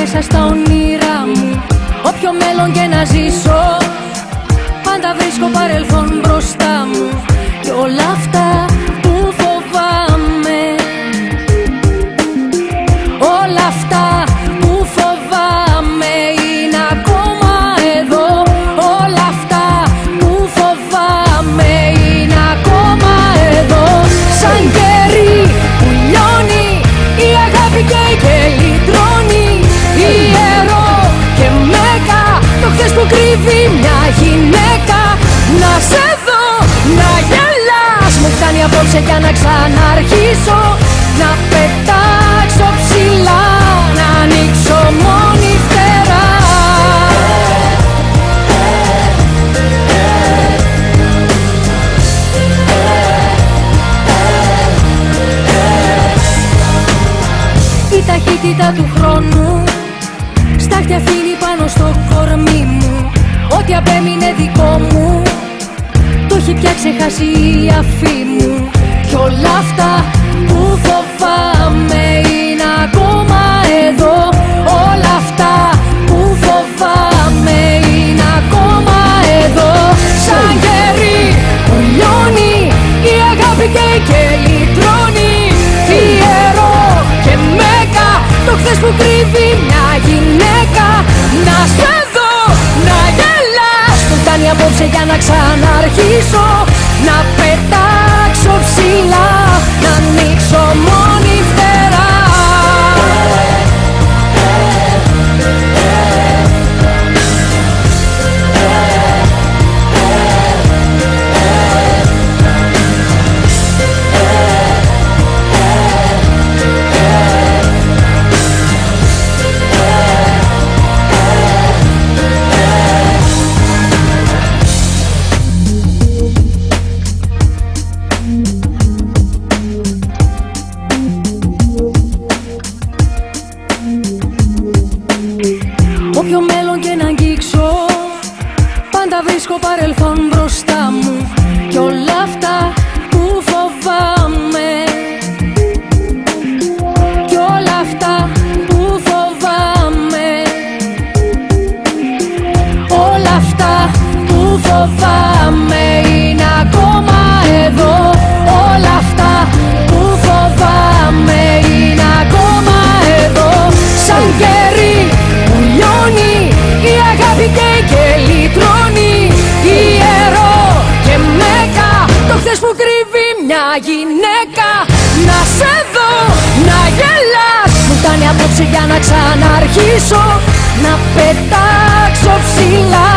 μέσα στα όνειρά μου. Όποιο μέλλον και να ζήσω Πάντα βρίσκω παρελθόν μπροστά μου Και όλα αυτά που φοβάμαι. Όλα αυτά που φοβάμαι είναι ακόμα εδώ. Όλα αυτά που φοβάμαι είναι ακόμα εδώ. Σαν κερί που λιώνει η αγάπη καίει και λυτρώνει Ιερό και μέκα το χθες που κρύβει μια γυναίκα Να σε δω, να γελάς Μου φτάνει απόψε για να ξαναρχίσω. Να πετάξω ψηλά Να ανοίξω μόνη φτερά. Η ταχύτητα του χρόνου Στάχτια αφήνει πάνω στο κορμί μου. Ό,τι απέμεινε δικό μου Το έχει πια ξεχάσει η αφή μου. Κι όλα αυτά ξαναρχίσω αγγίξω. Πάντα βρίσκω παρελθόν μπροστά μου. Κι όλα αυτά γυναίκα Να σε δω, να γελάς. Μου φτάνει απόψε για να ξαναρχίσω Να πετάξω ψηλά